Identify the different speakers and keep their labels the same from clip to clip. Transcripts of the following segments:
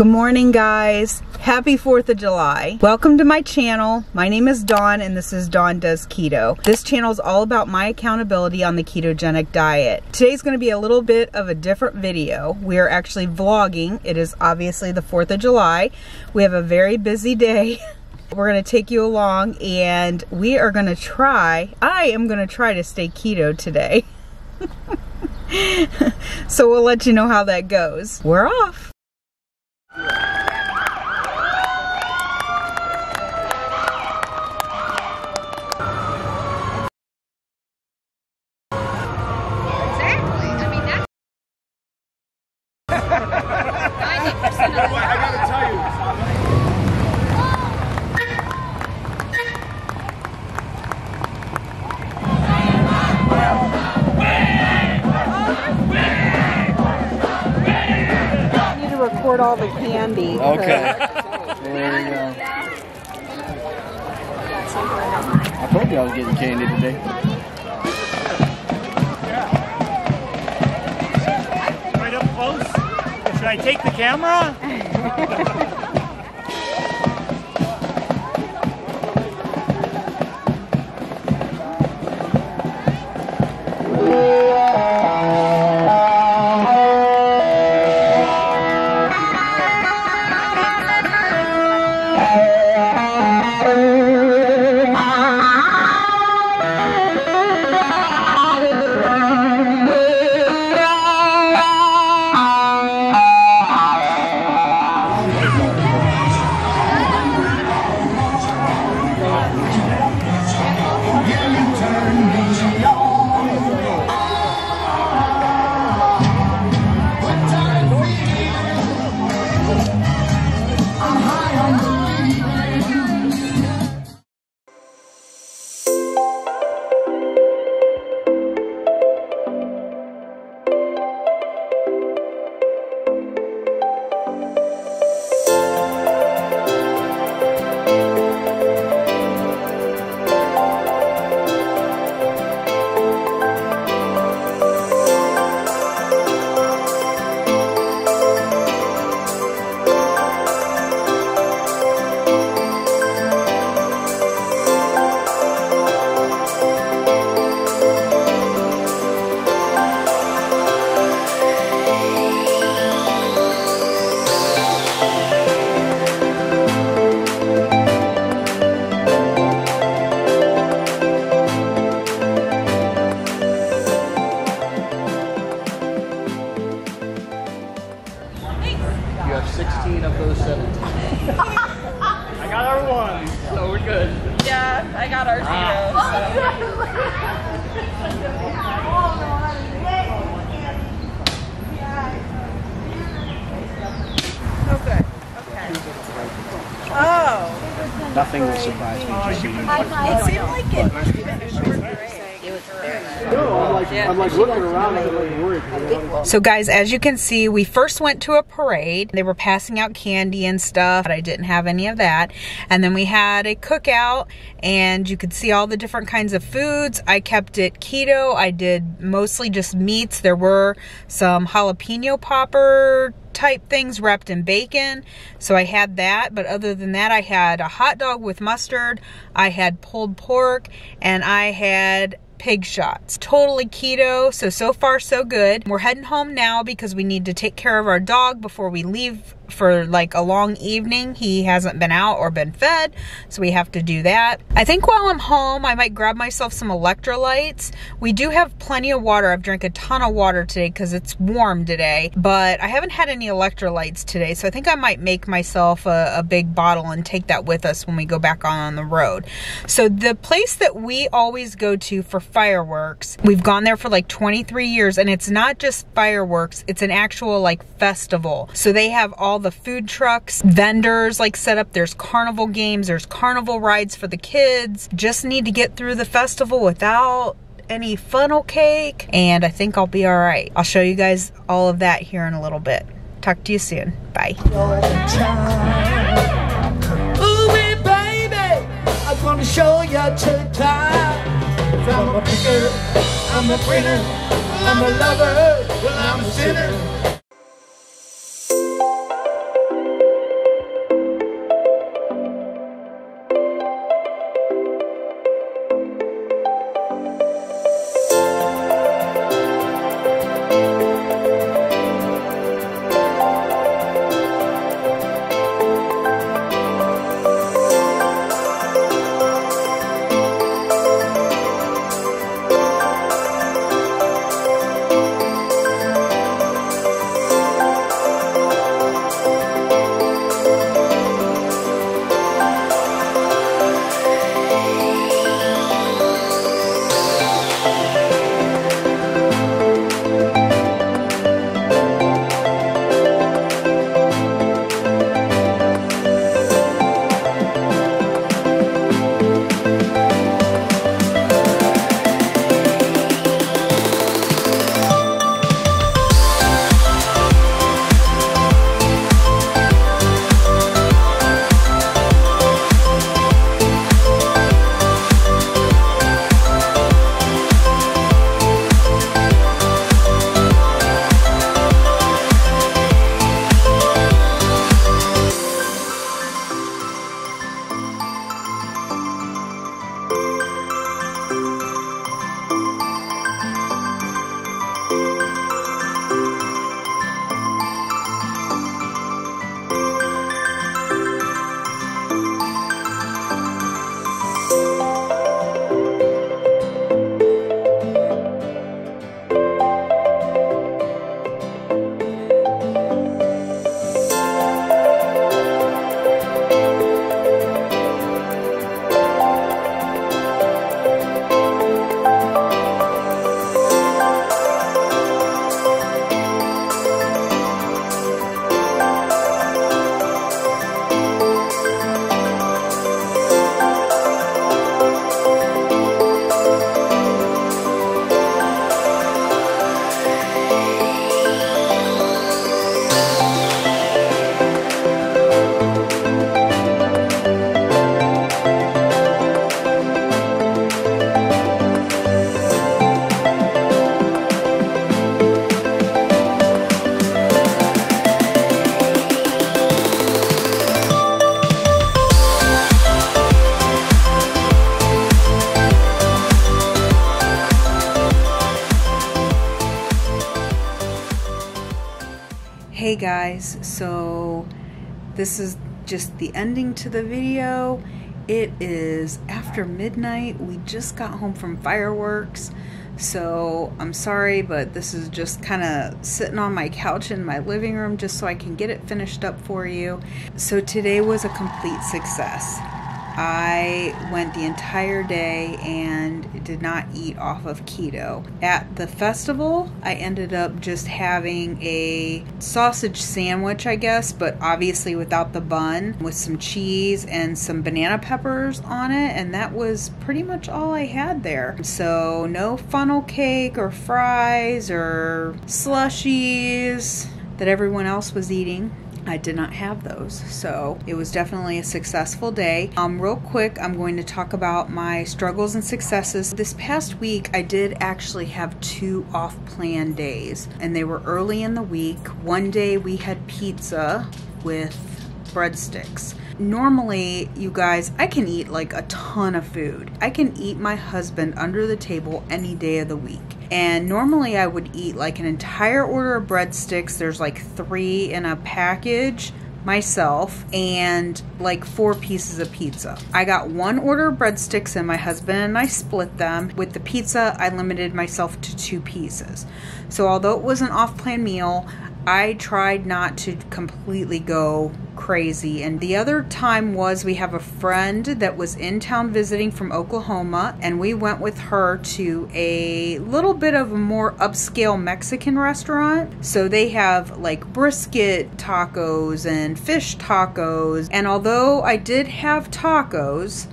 Speaker 1: Good morning guys. Happy 4th of July. Welcome to my channel. My name is Dawn and this is Dawn Does Keto. This channel is all about my accountability on the ketogenic diet. Today's going to be a little bit of a different video. We are actually vlogging. It is obviously the 4th of July. We have a very busy day. We're gonna take you along and we are gonna try, I am gonna try to stay keto today. so we'll let you know how that goes. We're off. Record all the candy.
Speaker 2: Okay. there you go. I told you I was getting candy today.
Speaker 3: Should I take the camera?
Speaker 2: have 16 of those 17.
Speaker 3: I got our one.
Speaker 2: So we're good.
Speaker 4: Yeah, I got our zero. So. Okay. Oh.
Speaker 2: Nothing will surprise me. Just so you know.
Speaker 4: It seemed like it.
Speaker 2: I'm like, I'm looking around I'm like worried.
Speaker 1: So guys, as you can see, we first went to a parade. They were passing out candy and stuff, but I didn't have any of that. And then we had a cookout and you could see all the different kinds of foods. I kept it keto. I did mostly just meats. There were some jalapeno popper type things wrapped in bacon. So I had that, but other than that, I had a hot dog with mustard, I had pulled pork, and I had pig shots. Totally keto, so so far so good. We're heading home now because we need to take care of our dog before we leave for like a long evening. He hasn't been out or been fed, so we have to do that. I think while I'm home, I might grab myself some electrolytes. We do have plenty of water. I've drank a ton of water today because it's warm today, but I haven't had any electrolytes today, so I think I might make myself a, a big bottle and take that with us when we go back on, on the road. So the place that we always go to for fireworks, we've gone there for like 23 years, and it's not just fireworks, it's an actual like festival. So they have all the food trucks, vendors like set up. There's carnival games, there's carnival rides for the kids. Just need to get through the festival without any funnel cake, and I think I'll be all right. I'll show you guys all of that here in a little bit. Talk to you soon. Bye.
Speaker 5: Ooh, baby, I'm a printer, I'm a lover, well, I'm a sinner.
Speaker 1: Hey guys, so this is just the ending to the video. It is after midnight. We just got home from fireworks. So I'm sorry, but this is just kind of sitting on my couch in my living room just so I can get it finished up for you. So today was a complete success. I went the entire day and did not eat off of keto. At the festival, I ended up just having a sausage sandwich, I guess, but obviously without the bun, with some cheese and some banana peppers on it, and that was pretty much all I had there. So, no funnel cake or fries or slushies that everyone else was eating. I did not have those. So it was definitely a successful day. Um, real quick, I'm going to talk about my struggles and successes. This past week, I did actually have two off plan days, and they were early in the week. One day we had pizza with breadsticks. Normally, you guys, I can eat like a ton of food. I can eat my husband under the table any day of the week. And normally I would eat like an entire order of breadsticks. There's like three in a package myself and like four pieces of pizza. I got one order of breadsticks and my husband and I split them. With the pizza, I limited myself to two pieces. So although it was an off plan meal, I tried not to completely go crazy. And the other time was we have a friend that was in town visiting from Oklahoma, and we went with her to a little bit of a more upscale Mexican restaurant. So they have like brisket tacos and fish tacos. And although I did have tacos,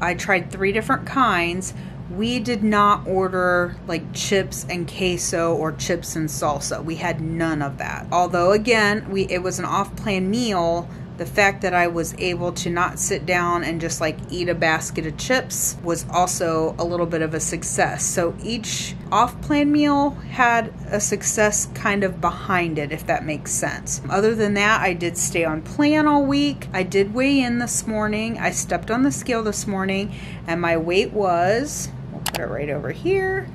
Speaker 1: I tried three different kinds we did not order like chips and queso or chips and salsa. We had none of that. Although again, we it was an off-plan meal, the fact that I was able to not sit down and just like eat a basket of chips was also a little bit of a success. So each off plan meal had a success kind of behind it, if that makes sense. Other than that, I did stay on plan all week. I did weigh in this morning. I stepped on the scale this morning and my weight was we'll put it right over here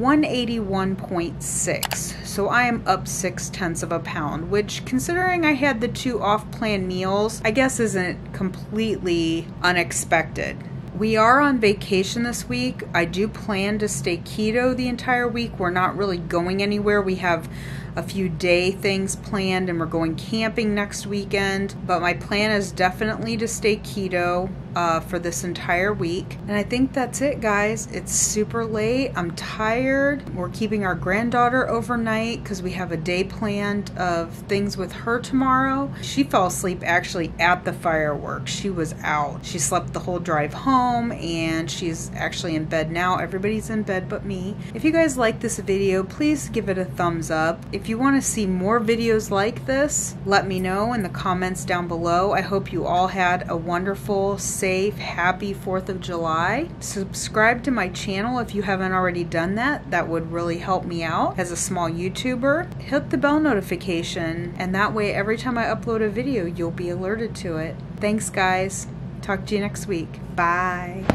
Speaker 1: 181.6 so I am up six tenths of a pound which considering I had the two off-plan meals I guess isn't completely unexpected we are on vacation this week. I do plan to stay keto the entire week. We're not really going anywhere. We have a few day things planned and we're going camping next weekend. But my plan is definitely to stay keto uh, for this entire week. And I think that's it, guys. It's super late. I'm tired. We're keeping our granddaughter overnight because we have a day planned of things with her tomorrow. She fell asleep actually at the fireworks. She was out. She slept the whole drive home and she's actually in bed now. Everybody's in bed but me. If you guys like this video, please give it a thumbs up. If you want to see more videos like this, let me know in the comments down below. I hope you all had a wonderful, safe, happy 4th of July. Subscribe to my channel if you haven't already done that. That would really help me out as a small YouTuber. Hit the bell notification, and that way every time I upload a video, you'll be alerted to it. Thanks, guys. Talk to you next week. Bye.